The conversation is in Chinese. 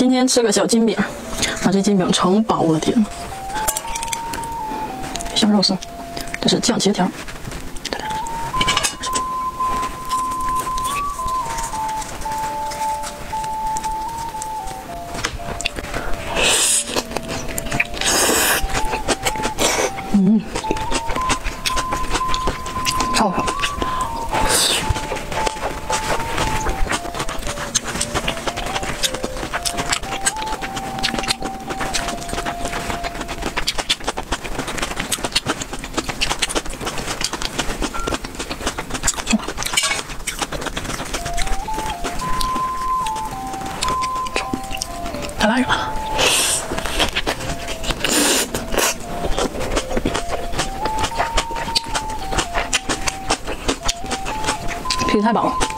今天吃个小金饼，把这金饼盛饱，我的天！香肉丝，这是酱茄条。嗯，太辣了！皮太薄了。